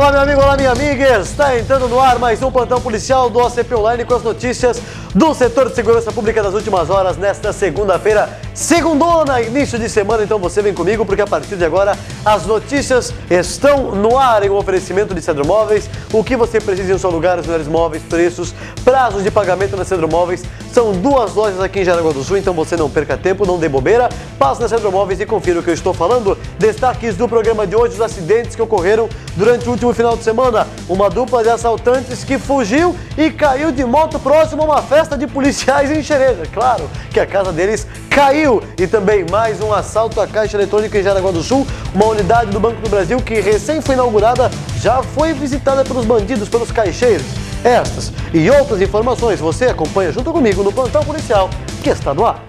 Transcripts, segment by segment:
amigo, olá minha amiga, está entrando no ar mais um plantão policial do OCP Online com as notícias do setor de segurança pública das últimas horas nesta segunda-feira, segundona, início de semana, então você vem comigo porque a partir de agora as notícias estão no ar em um oferecimento de Cedro Móveis, o que você precisa em só lugar, os melhores móveis, preços, prazos de pagamento na Cedro Móveis, são duas lojas aqui em Jaraguá do Sul, então você não perca tempo, não dê bobeira, passe na Cedro Móveis e confira o que eu estou falando, destaques do programa de hoje, os acidentes que ocorreram durante o último final de semana, uma dupla de assaltantes que fugiu e caiu de moto próximo a uma festa de policiais em Xereza. Claro que a casa deles caiu. E também mais um assalto à Caixa Eletrônica em Jaraguá do Sul, uma unidade do Banco do Brasil que recém foi inaugurada, já foi visitada pelos bandidos, pelos caixeiros. Estas e outras informações você acompanha junto comigo no plantão policial que está no ar.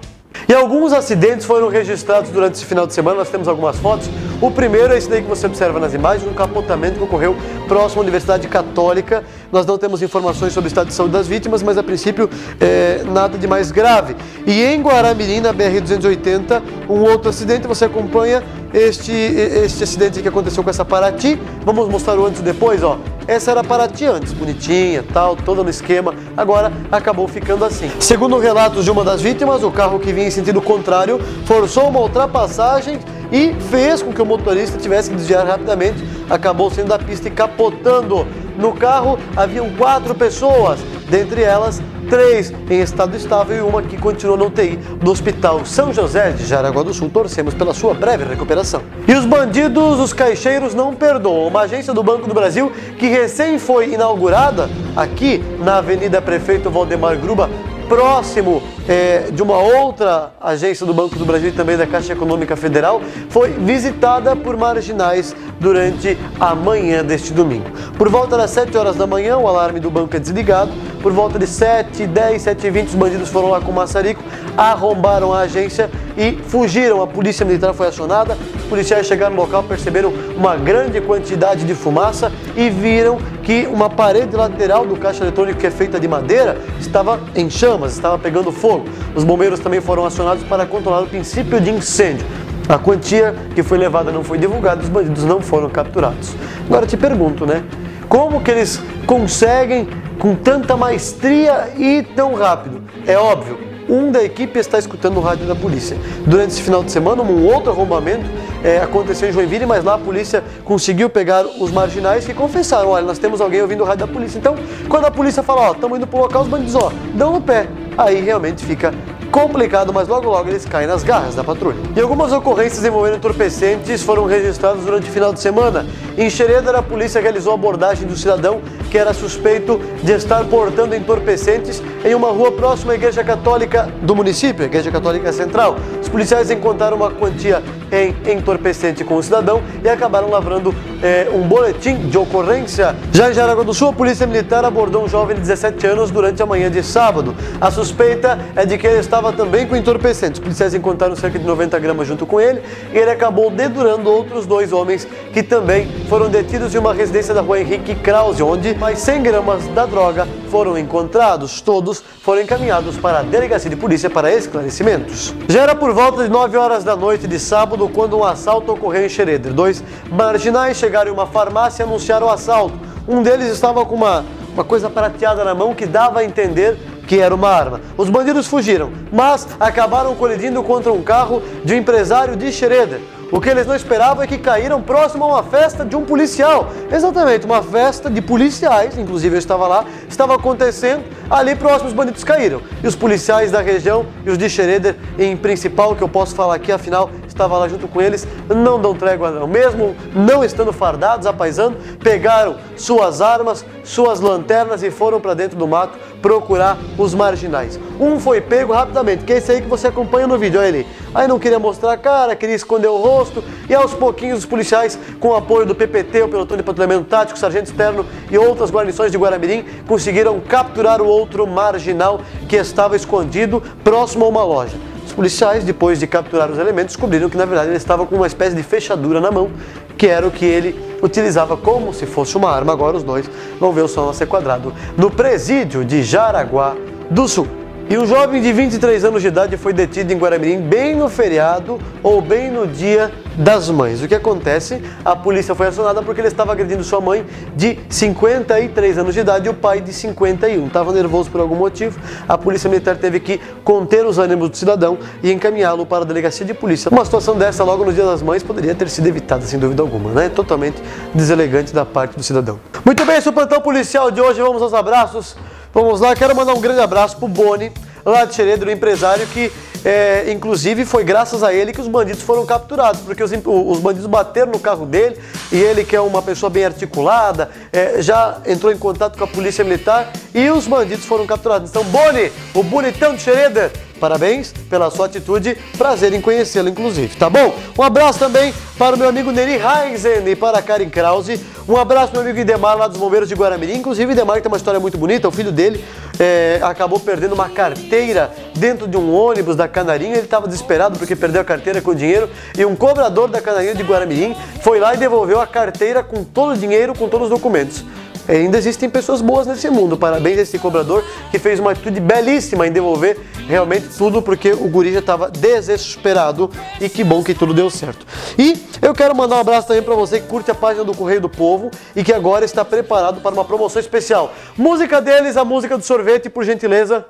E alguns acidentes foram registrados durante esse final de semana, nós temos algumas fotos. O primeiro é esse daí que você observa nas imagens, um capotamento que ocorreu próximo à Universidade Católica. Nós não temos informações sobre o estado de saúde das vítimas, mas a princípio é, nada de mais grave. E em Guaramirim, na BR-280, um outro acidente, você acompanha este, este acidente que aconteceu com essa Paraty. Vamos mostrar o antes e depois, ó. Essa era a Paraty antes, bonitinha, tal, toda no esquema. Agora acabou ficando assim. Segundo relatos de uma das vítimas, o carro que vinha em sentido contrário forçou uma ultrapassagem e fez com que o motorista tivesse que desviar rapidamente. Acabou sendo da pista e capotando. No carro haviam quatro pessoas, dentre elas três em estado estável e uma que continua no UTI do Hospital São José de Jaraguá do Sul. Torcemos pela sua breve recuperação. E os bandidos, os caixeiros não perdoam. Uma agência do Banco do Brasil que recém foi inaugurada aqui na Avenida Prefeito Valdemar Gruba próximo é, de uma outra agência do Banco do Brasil e também da Caixa Econômica Federal, foi visitada por marginais durante a manhã deste domingo. Por volta das 7 horas da manhã, o alarme do banco é desligado. Por volta de 7, 10, 7 e 20, os bandidos foram lá com o maçarico, arrombaram a agência e fugiram. A polícia militar foi acionada. Os policiais chegaram no local, perceberam uma grande quantidade de fumaça e viram que uma parede lateral do caixa eletrônico, que é feita de madeira, estava em chamas, estava pegando fogo. Os bombeiros também foram acionados para controlar o princípio de incêndio. A quantia que foi levada não foi divulgada, os bandidos não foram capturados. Agora te pergunto, né? Como que eles conseguem com tanta maestria e tão rápido? É óbvio, um da equipe está escutando o rádio da polícia. Durante esse final de semana, um outro arrombamento é, aconteceu em Joinville, mas lá a polícia conseguiu pegar os marginais que confessaram: olha, nós temos alguém ouvindo o rádio da polícia. Então, quando a polícia fala: ó, estamos indo para o local, os bandidos, ó, dão no pé. Aí realmente fica complicado, mas logo logo eles caem nas garras da patrulha. E algumas ocorrências envolvendo entorpecentes foram registradas durante o final de semana. Em Xereder, a polícia realizou a abordagem do cidadão que era suspeito de estar portando entorpecentes em uma rua próxima à Igreja Católica do município, Igreja Católica Central. Os policiais encontraram uma quantia em entorpecente com o cidadão e acabaram lavrando é, um boletim de ocorrência. Já em Jaraguá do Sul, a Polícia Militar abordou um jovem de 17 anos durante a manhã de sábado. A suspeita é de que ele estava também com entorpecentes. Os policiais encontraram cerca de 90 gramas junto com ele e ele acabou dedurando outros dois homens que também foram detidos em uma residência da rua Henrique Krause, onde mais 100 gramas da droga foram encontrados. Todos foram encaminhados para a delegacia de polícia para esclarecimentos. Já era por volta de 9 horas da noite de sábado quando um assalto ocorreu em Xereder. Dois marginais chegaram em uma farmácia e anunciaram o assalto. Um deles estava com uma, uma coisa prateada na mão que dava a entender que era uma arma. Os bandidos fugiram, mas acabaram colidindo contra um carro de um empresário de Schroeder. O que eles não esperavam é que caíram próximo a uma festa de um policial. Exatamente, uma festa de policiais, inclusive eu estava lá, estava acontecendo, ali próximo os bandidos caíram. E os policiais da região e os de Schroeder, em principal, que eu posso falar aqui, afinal, estava lá junto com eles, não dão trégua não. Mesmo não estando fardados, apaisando, pegaram suas armas, suas lanternas e foram para dentro do mato procurar os marginais. Um foi pego rapidamente, que é esse aí que você acompanha no vídeo, olha ele. Aí não queria mostrar a cara, queria esconder o rosto, e aos pouquinhos os policiais, com o apoio do PPT, o Pelotão de Patrulhamento Tático, Sargento Externo e outras guarnições de Guaramirim, conseguiram capturar o outro marginal que estava escondido próximo a uma loja. Os policiais, depois de capturar os elementos, descobriram que na verdade ele estava com uma espécie de fechadura na mão, que era o que ele utilizava como se fosse uma arma. Agora os dois vão ver o som a ser quadrado no presídio de Jaraguá do Sul. E um jovem de 23 anos de idade foi detido em Guaramirim bem no feriado ou bem no dia das mães. O que acontece? A polícia foi acionada porque ele estava agredindo sua mãe de 53 anos de idade e o pai de 51. Estava nervoso por algum motivo. A polícia militar teve que conter os ânimos do cidadão e encaminhá-lo para a delegacia de polícia. Uma situação dessa logo no Dia das Mães poderia ter sido evitada sem dúvida alguma, né? Totalmente deselegante da parte do cidadão. Muito bem, esse é o plantão policial de hoje. Vamos aos abraços. Vamos lá, quero mandar um grande abraço pro Boni, lá de Xeredo, empresário que é, inclusive foi graças a ele que os bandidos foram capturados, porque os, os, bandidos bateram no carro dele e ele, que é uma pessoa bem articulada, é, já entrou em contato com a polícia militar e os bandidos foram capturados. Então, Boni, o bonitão de Schroeder, Parabéns pela sua atitude, prazer em conhecê-lo, inclusive, tá bom? Um abraço também para o meu amigo Neri Heisen e para a Karen Krause. Um abraço meu amigo Idemar, lá dos Bombeiros de Guaramirim. Inclusive, Idemar tem uma história muito bonita. O filho dele é, acabou perdendo uma carteira dentro de um ônibus da Canarinha. Ele estava desesperado porque perdeu a carteira com dinheiro. E um cobrador da Canarinha de Guaramirim foi lá e devolveu a carteira com todo o dinheiro, com todos os documentos. É, ainda existem pessoas boas nesse mundo. Parabéns a esse cobrador que fez uma atitude belíssima em devolver realmente tudo porque o guri já estava desesperado e que bom que tudo deu certo. E eu quero mandar um abraço também para você que curte a página do Correio do Povo e que agora está preparado para uma promoção especial. Música deles, a música do sorvete, por gentileza.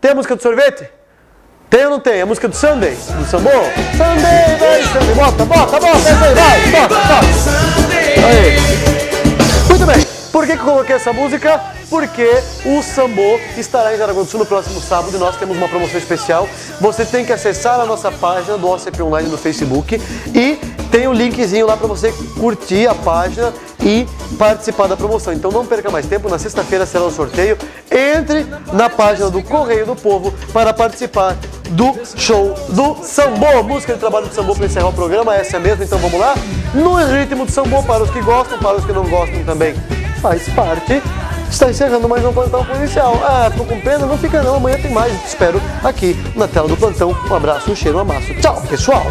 Tem a música do sorvete? Tem ou não tem? A música do Sunday? Do Sambô? Sunday, vai, Sunday. Bota, bota, bota, vai, vai, bota, bota. Aí. Por que, que eu coloquei essa música? Porque o Sambô estará em Jaraguá do Sul no próximo sábado e nós temos uma promoção especial. Você tem que acessar a nossa página do OCP Online no Facebook e tem um linkzinho lá para você curtir a página e participar da promoção. Então não perca mais tempo, na sexta-feira será o sorteio. Entre na página do Correio do Povo para participar do show do Sambô. Música de trabalho do Sambô para encerrar o programa, essa é mesmo, então vamos lá. No ritmo do Sambô, para os que gostam, para os que não gostam também faz parte. Está encerrando mais um plantão policial. Ah, tô com pena? Não fica não, amanhã tem mais. Te espero aqui na tela do plantão. Um abraço, um cheiro, um amasso. Tchau, pessoal!